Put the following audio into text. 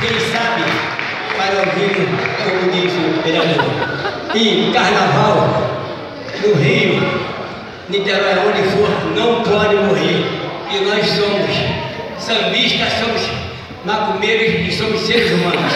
quem sabe como diz o vereador. E carnaval, no Rio, Niterói, onde for, não pode morrer. E nós somos sambistas, somos macumeiros e somos seres humanos.